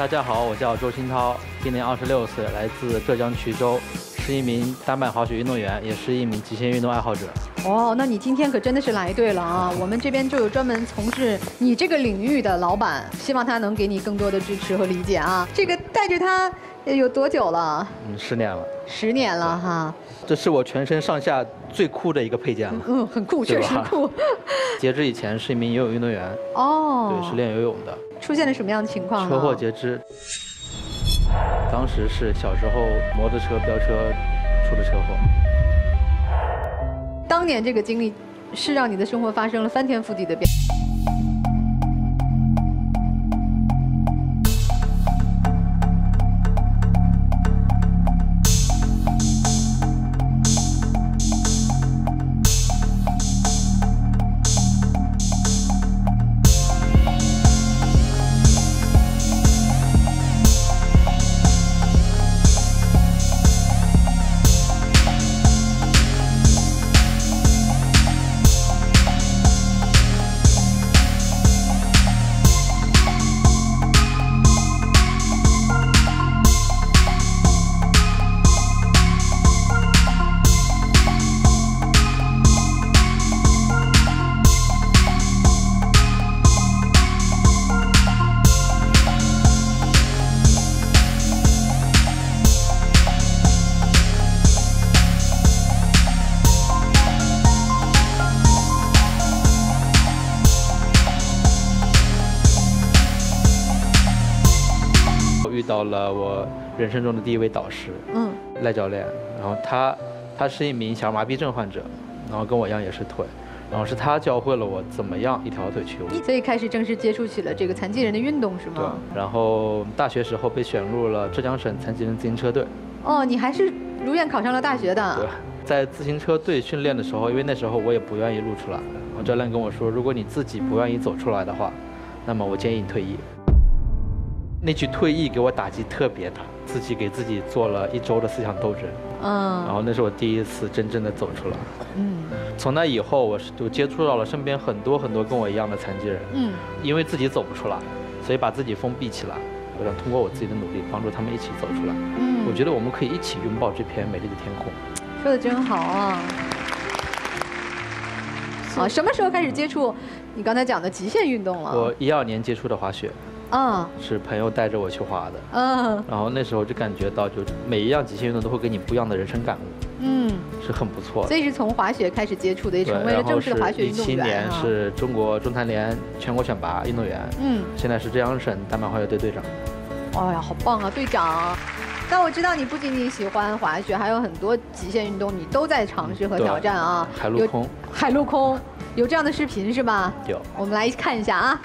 大家好，我叫周新涛，今年二十六岁，来自浙江衢州，是一名单板滑雪运动员，也是一名极限运动爱好者。哦，那你今天可真的是来对了啊！我们这边就有专门从事你这个领域的老板，希望他能给你更多的支持和理解啊。这个带着他有多久了？嗯，十年了。十年了哈。这是我全身上下最酷的一个配件了。嗯，很酷，确实酷。截肢以前是一名游泳运动员。哦。对，是练游泳的。出现了什么样的情况？车祸截肢。当时是小时候摩托车飙车出的车祸。当年这个经历，是让你的生活发生了翻天覆地的变。到了我人生中的第一位导师，嗯，赖教练。然后他，他是一名小儿麻痹症患者，然后跟我一样也是腿，然后是他教会了我怎么样一条腿去游。所以开始正式接触起了这个残疾人的运动，是吗？对。然后大学时候被选入了浙江省残疾人自行车队。哦，你还是如愿考上了大学的。对。在自行车队训练的时候，因为那时候我也不愿意露出来，然后教练跟我说，如果你自己不愿意走出来的话，那么我建议你退役。那句退役给我打击特别大，自己给自己做了一周的思想斗争，嗯，然后那是我第一次真正的走出来，嗯，从那以后我是就接触到了身边很多很多跟我一样的残疾人，嗯，因为自己走不出来，所以把自己封闭起来，我想通过我自己的努力帮助他们一起走出来，嗯，我觉得我们可以一起拥抱这片美丽的天空，说的真好啊，啊，什么时候开始接触你刚才讲的极限运动了？我一二年接触的滑雪。嗯，是朋友带着我去滑的。嗯，然后那时候就感觉到，就每一样极限运动都会给你不一样的人生感悟。嗯，是很不错的。所以是从滑雪开始接触的，也成为了正式的滑雪运动员。一七年是中国中残联全国选拔运动员。嗯，现在是浙江省单板滑雪队队长。哎呀，好棒啊，队长！但我知道你不仅仅喜欢滑雪，还有很多极限运动你都在尝试和挑战啊。海陆空。海陆空，有这样的视频是吧？有。我们来看一下啊。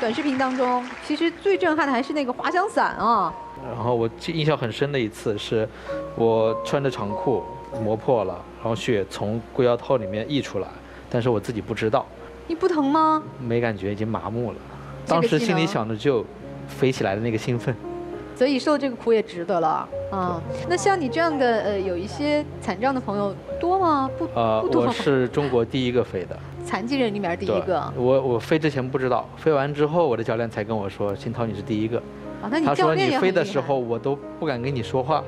短视频当中，其实最震撼的还是那个滑翔伞啊！然后我记印象很深的一次是，我穿着长裤磨破了，然后血从龟腰套里面溢出来，但是我自己不知道，你不疼吗？没感觉，已经麻木了。当时心里想的就飞起来的那个兴奋。所以受这个苦也值得了啊。那像你这样的呃，有一些残障的朋友多吗？不呃，不多我。是中国第一个飞的，残疾人里面第一个啊，我我飞之前不知道，飞完之后我的教练才跟我说，新涛你是第一个。那你他说你飞的时候，我都不敢跟你说话。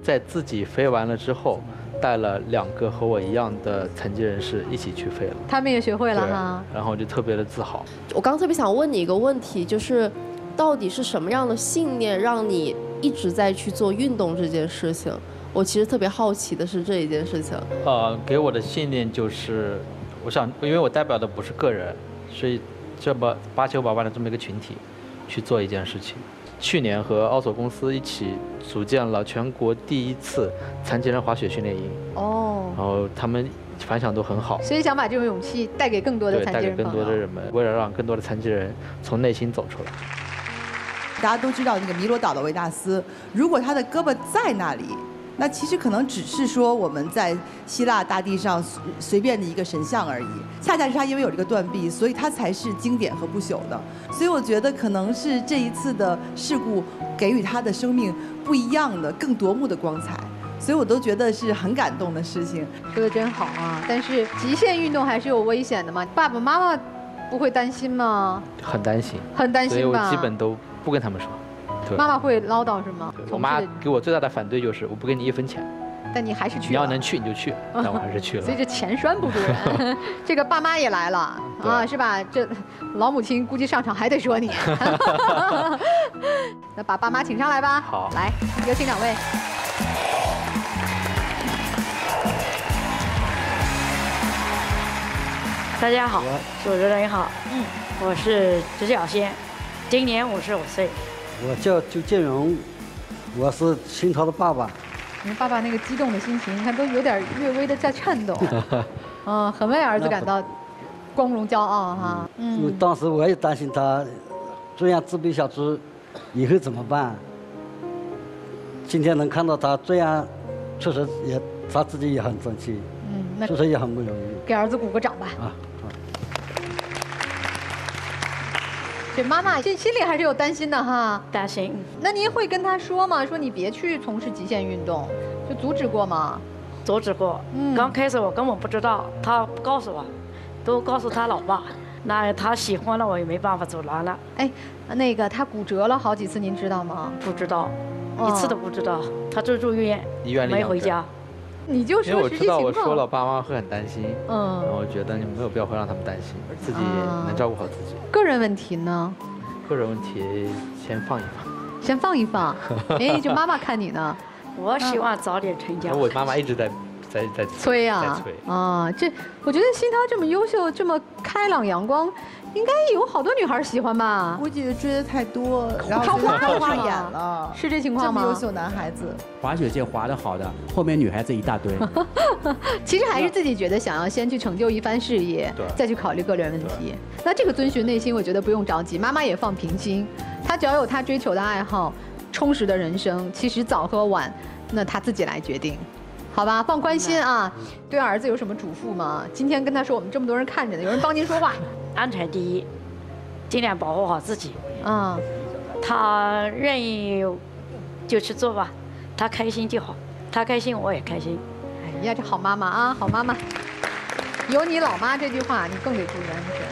在自己飞完了之后，带了两个和我一样的残疾人士一起去飞了。他们也学会了哈。，然后就特别的自豪。我刚特别想问你一个问题，就是到底是什么样的信念让你一直在去做运动这件事情？我其实特别好奇的是这一件事情。呃，给我的信念就是，我想，因为我代表的不是个人，是这么八九百万的这么一个群体，去做一件事情。去年和奥索公司一起组建了全国第一次残疾人滑雪训练营，哦，然后他们反响都很好。所以想把这种勇气带给更多的对，残带给更疾人朋友。多的人们，为了让更多的残疾人从内心走出来。大家都知道那个弥罗岛的维纳斯，如果他的胳膊在那里，那其实可能只是说我们在希腊大地上随随便的一个神像而已。恰恰是他因为有这个断臂，所以他才是经典和不朽的。所以我觉得可能是这一次的事故给予他的生命不一样的、更夺目的光彩。所以我都觉得是很感动的事情。说的真好啊！但是极限运动还是有危险的嘛，爸爸妈妈不会担心吗？很担心，很担心所以我？基本都不跟他们说。对，妈妈会唠叨是吗？我妈给我最大的反对就是我不给你一分钱，但你还是去了。你要能去你就去，但我还是去了所以。这钱拴不住人。这个爸妈也来了啊，是吧？这老母亲估计上场还得说你。那把爸妈请上来吧。好来，有请两位。大家好，主持人好，嗯，我是直角仙，今年五十五岁，我叫周建荣，我是新涛的爸爸。你爸爸那个激动的心情，你看都有点略微的在颤抖。嗯，很为儿子感到光荣骄傲哈。嗯，当时我也担心他这样自卑下去以后怎么办。今天能看到他这样，确实也他自己也很争气，嗯，那确实也很不容易给儿子鼓个掌吧。啊。这妈妈心心里还是有担心的哈。担心那您会跟他说吗？说你别去从事极限运动，就阻止过吗？阻止过。嗯刚开始我根本不知道，他不告诉我，都告诉他老爸，那他喜欢了我也没办法阻拦了，哎，那个他骨折了好几次，您知道吗？不知道，哦一次都不知道，他就住院，医院里，没回家。你就因为我说实际情知道我说了，爸妈会很担心，嗯然后觉得你没有必要会让他们担心，自己啊能照顾好自己。个人问题呢，个人问题先放一放。先放一放。哎，就妈妈看你呢，我希望早点成家。我妈妈一直在在在催啊催。啊！这我觉得新涛这么优秀，这么开朗阳光，应该有好多女孩喜欢吧？估计追的太多，然后看花了看花眼了。是这情况吗？这么优秀男孩子，滑雪界滑的好的，后面女孩子一大堆。其实还是自己觉得想要先去成就一番事业对，再去考虑个人问题。那这个遵循内心，我觉得不用着急，妈妈也放平心。她只要有她追求的爱好，充实的人生，其实早和晚，那她自己来决定。好吧，放宽心啊。对儿子有什么嘱咐吗？今天跟他说，我们这么多人看着呢，有人帮您说话。安全第一，尽量保护好自己。啊，他愿意就去做吧，他开心就好，他开心我也开心。哎呀，这好妈妈啊，好妈妈。有你老妈这句话，你更得注意安全。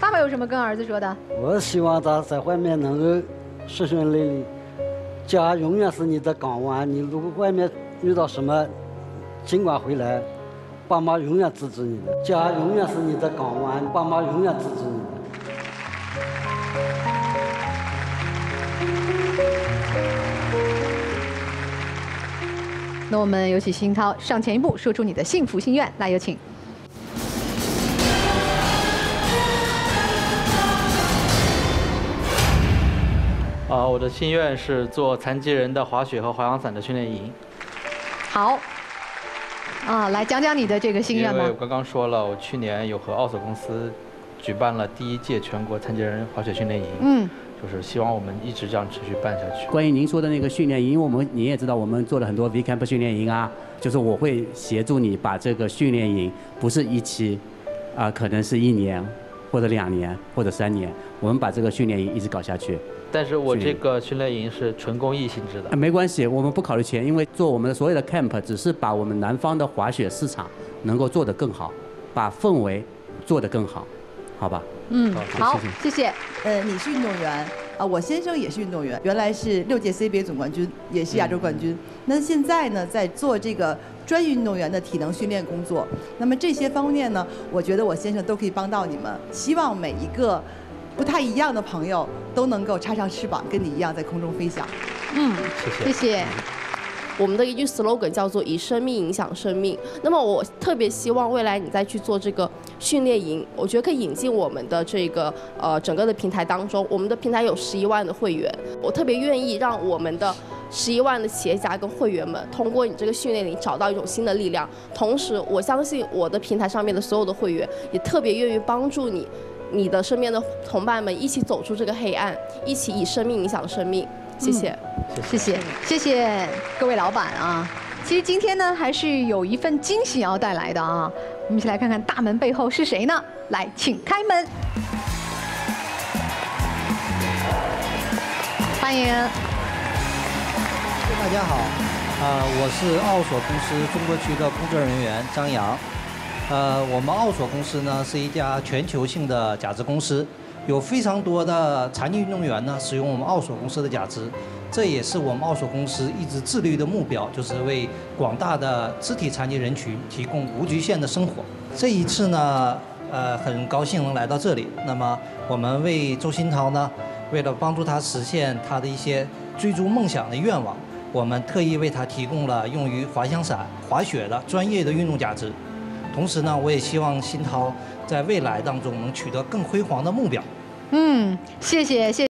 爸爸有什么跟儿子说的？我希望他在外面能够顺顺利利，家永远是你的港湾。你如果外面遇到什么，尽管回来，爸妈永远支持你的。家永远是你的港湾，爸妈永远支持你的。那我们有请新涛上前一步，说出你的幸福心愿。来，有请。啊，我的心愿是做残疾人的滑雪和滑翔伞的训练营。好。啊，来讲讲你的这个心愿吧因为我。刚刚说了，我去年有和奥索公司举办了第一届全国残疾人滑雪训练营，嗯，就是希望我们一直这样持续办下去。关于您说的那个训练营，因为我们你也知道，我们做了很多 V Camp 训练营啊，就是我会协助你把这个训练营不是一期，啊、可能是一年，或者两年，或者三年，我们把这个训练营一直搞下去。但是我这个训练营是纯公益性质的啊，，没关系，我们不考虑钱，因为做我们的所有的 camp 只是把我们南方的滑雪市场能够做得更好，把氛围做得更好，好吧？嗯，好好，谢谢。呃，你是运动员啊，我先生也是运动员，原来是六届 CBA 总冠军，也是亚洲冠军。那现在呢，在做这个专业运动员的体能训练工作。那么这些方面呢，我觉得我先生都可以帮到你们。希望每一个不太一样的朋友都能够插上翅膀，跟你一样在空中飞翔。嗯，谢谢。谢谢。我们的一句 slogan 叫做“以生命影响生命”。那么我特别希望未来你再去做这个训练营，我觉得可以引进我们的这个呃整个的平台当中。我们的平台有十一万的会员，我特别愿意让我们的十一万的企业家跟会员们通过你这个训练营找到一种新的力量。同时，我相信我的平台上面的所有的会员也特别愿意帮助你。你的身边的同伴们一起走出这个黑暗，一起以生命影响生命。谢谢。谢谢，谢谢各位老板啊！其实今天呢，还是有一份惊喜要带来的啊！我们一起来看看大门背后是谁呢？来，请开门，欢迎。大家好，啊、我是奥索公司中国区的工作人员张扬。呃，我们奥索公司呢是一家全球性的假肢公司，有非常多的残疾运动员呢使用我们奥索公司的假肢，这也是我们奥索公司一直致力的目标，就是为广大的肢体残疾人群提供无局限的生活。这一次呢，呃，很高兴能来到这里。那么，我们为周新涛呢，为了帮助他实现他的一些追逐梦想的愿望，我们特意为他提供了用于滑翔伞、滑雪的专业的运动假肢。同时呢，我也希望新涛在未来当中能取得更辉煌的目标。嗯，谢谢谢。